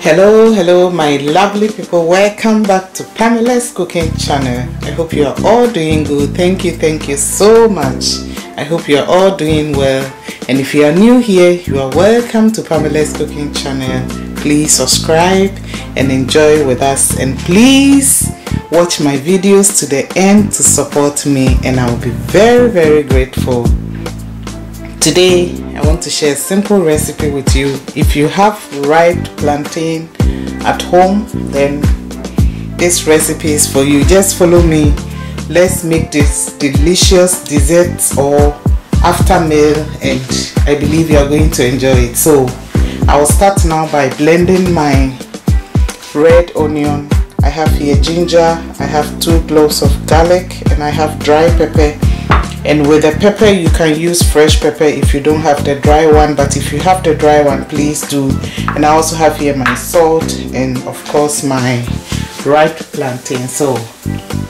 hello hello my lovely people. Welcome back to pamela's cooking channel. I hope you are all doing good. Thank you thank you so much. I hope you are all doing well. And if you are new here you are welcome to pamela's cooking channel. Please subscribe and enjoy with us. And please watch my videos to the end to support me and i will be very very grateful. Today I want to share a simple recipe with you. If you have ripe plantain at home then this recipe is for you. Just follow me. Let's make this delicious dessert or after meal and I believe you are going to enjoy it. So I will start now by blending my red onion I have here ginger I have two cloves of garlic and I have dry pepper. And with the pepper you can use fresh pepper if you don't have the dry one but if you have the dry one please do. And I also have here my salt and of course my ripe plantain. So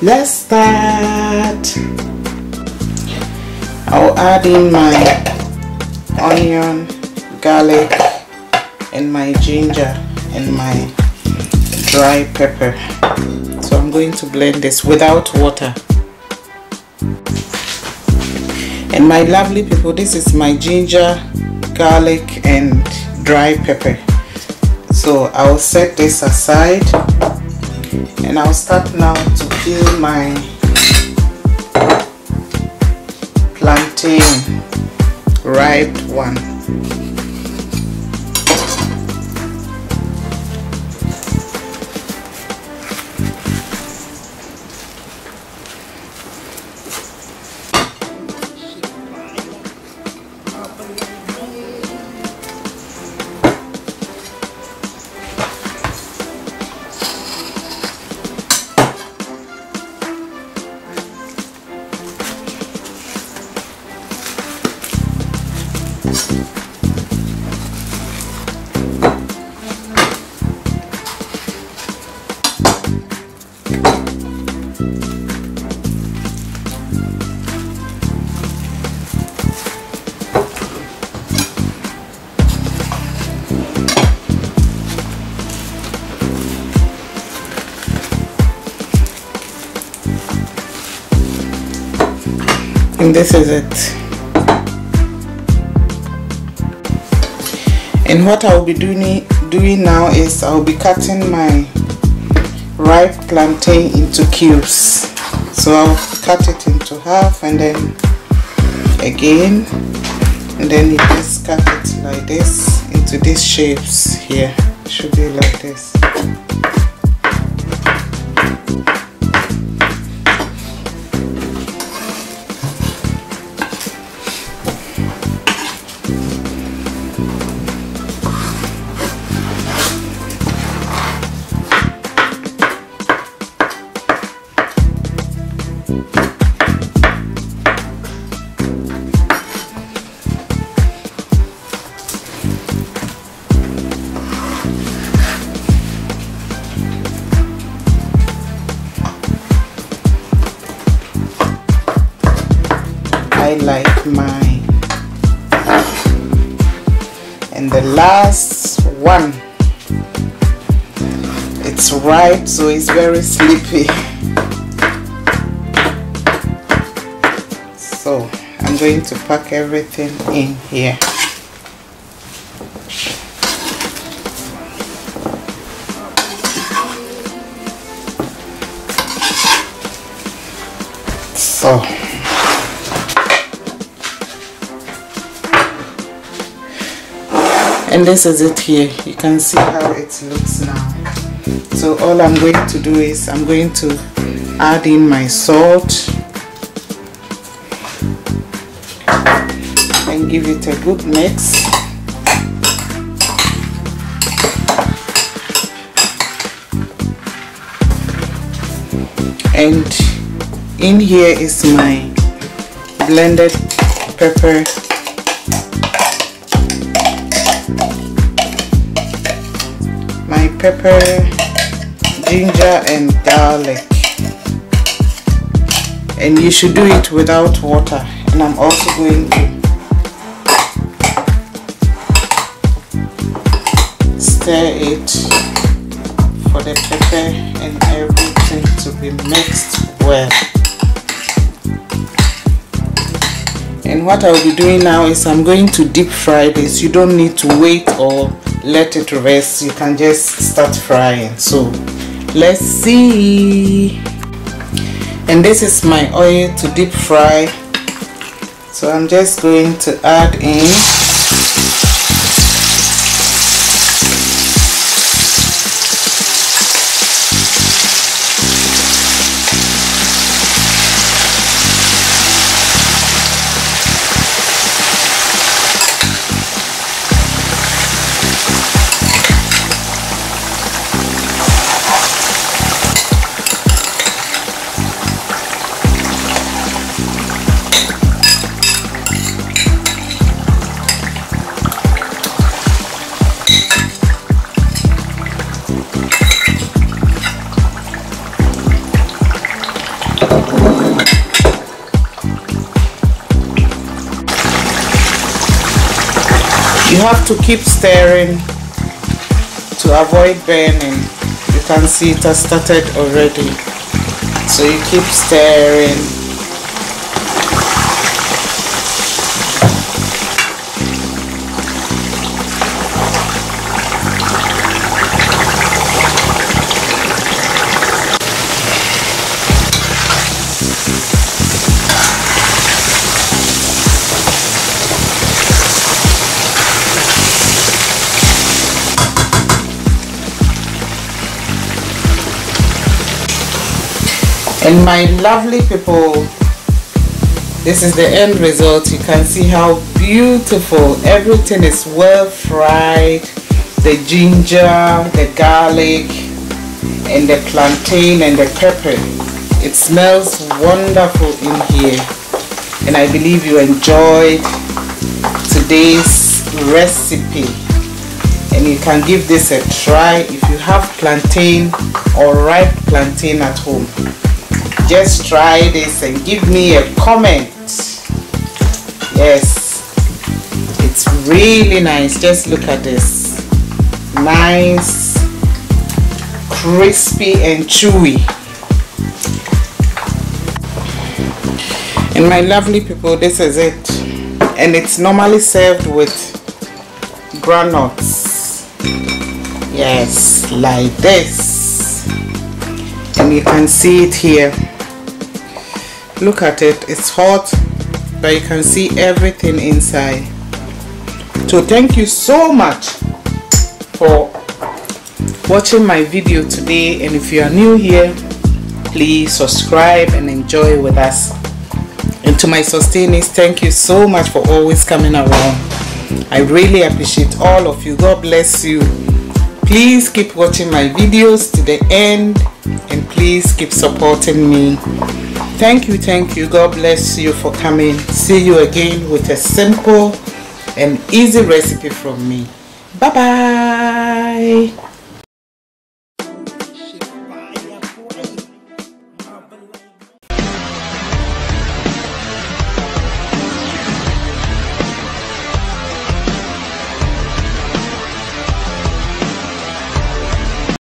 let's start. I'll add in my onion garlic and my ginger and my dry pepper. So I'm going to blend this without water. And my lovely people this is my ginger garlic and dry pepper. So I'll set this aside and I'll start now to peel my plantain. Ripe one and this is it. And what I'll be doing doing now is I'll be cutting my ripe plantain into cubes. So I'll cut it into half and then again and then you just cut it like this into these shapes here. It should be like this like mine. And the last one it's ripe so it's very sleepy. So I'm going to pack everything in here. So and this is it here. You can see how it looks now. So all I'm going to do is I'm going to add in my salt and give it a good mix. And in here is my blended pepper pepper ginger and garlic. And you should do it without water. And I'm also going to stir it for the pepper and everything to be mixed well. And what I'll be doing now is I'm going to deep fry this. You don't need to wait or let it rest. You can just start frying. So let's see. And this is my oil to deep fry. So I'm just going to add in have to keep stirring to avoid burning. You can see it has started already. So you keep stirring and my lovely people this is the end result. You can see how beautiful everything is. Well fried the ginger the garlic and the plantain and the pepper. It smells wonderful in here. And I believe you enjoyed today's recipe. And you can give this a try if you have plantain or ripe plantain at home just try this and give me a comment. Yes. It's really nice. Just look at this. Nice crispy and chewy. And my lovely people this is it. And it's normally served with groundnuts yes like this and you can see it here. Look at it it's hot but you can see everything inside. So thank you so much for watching my video today and if you are new here please subscribe and enjoy with us. And to my sustainers thank you so much for always coming around. I really appreciate all of you. God bless you please keep watching my videos to the end and please keep supporting me. Thank you thank you. God bless you for coming. See you again with a simple and easy recipe from me. Bye bye